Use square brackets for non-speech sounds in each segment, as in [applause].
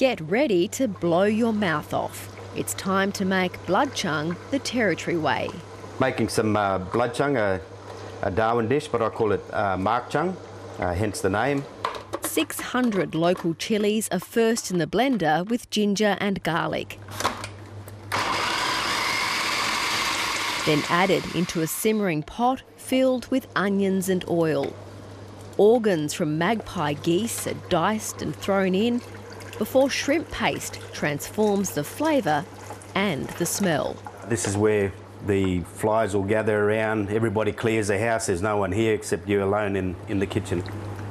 Get ready to blow your mouth off. It's time to make Blachan the territory way. Making some uh, Blachan, a, a Darwin dish, but I call it uh, mark chung, uh, hence the name. 600 local chilies are first in the blender with ginger and garlic. Then added into a simmering pot filled with onions and oil. Organs from magpie geese are diced and thrown in before shrimp paste transforms the flavour and the smell. This is where the flies will gather around, everybody clears the house, there's no one here except you alone in, in the kitchen.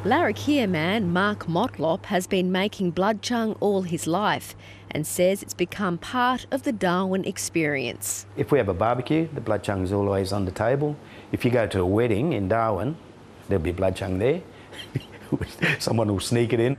Larrakia man Mark Motlop has been making Blachan all his life and says it's become part of the Darwin experience. If we have a barbecue, the Blachan is always on the table. If you go to a wedding in Darwin, there'll be Blachan there. [laughs] Someone will sneak it in.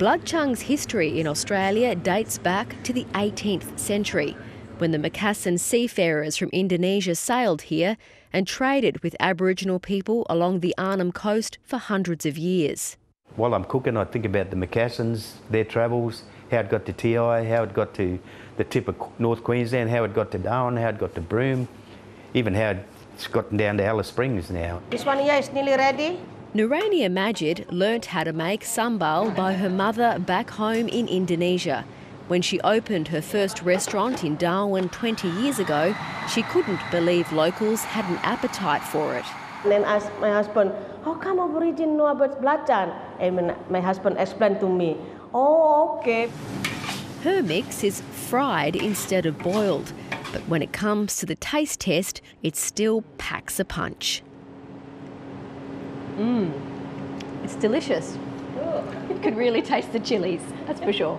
Blachan's history in Australia dates back to the 18th century when the Macassan seafarers from Indonesia sailed here and traded with Aboriginal people along the Arnhem coast for hundreds of years. While I'm cooking, I think about the Macassans, their travels, how it got to TI, how it got to the tip of North Queensland, how it got to Darwin, how it got to Broome, even how it's gotten down to Alice Springs now. This one here is nearly ready. Nurainiah Majid learnt how to make sambal by her mother back home in Indonesia. When she opened her first restaurant in Darwin 20 years ago, she couldn't believe locals had an appetite for it. And then asked my husband, how come Aborigine know about belacan? And my husband explained to me, oh, okay. Her mix is fried instead of boiled, but when it comes to the taste test, it still packs a punch. Mmm, it's delicious. You could really taste the chilies, that's for sure.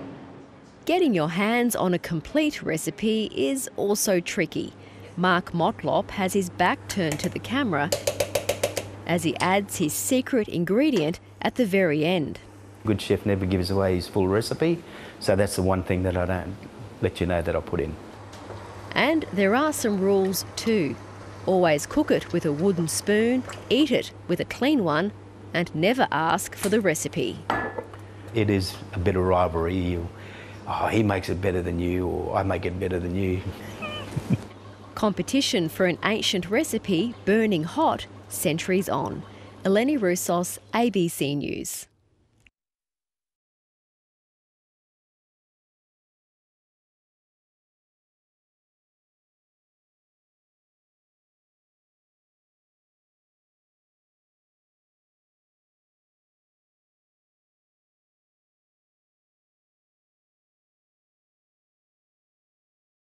Getting your hands on a complete recipe is also tricky. Mark Motlop has his back turned to the camera as he adds his secret ingredient at the very end. Good chef never gives away his full recipe, so that's the one thing that I don't let you know that I put in. And there are some rules too. Always cook it with a wooden spoon, eat it with a clean one, and never ask for the recipe. It is a bit of rivalry. Oh, he makes it better than you, or I make it better than you. [laughs] Competition for an ancient recipe burning hot centuries on. Eleni Roussos, ABC News.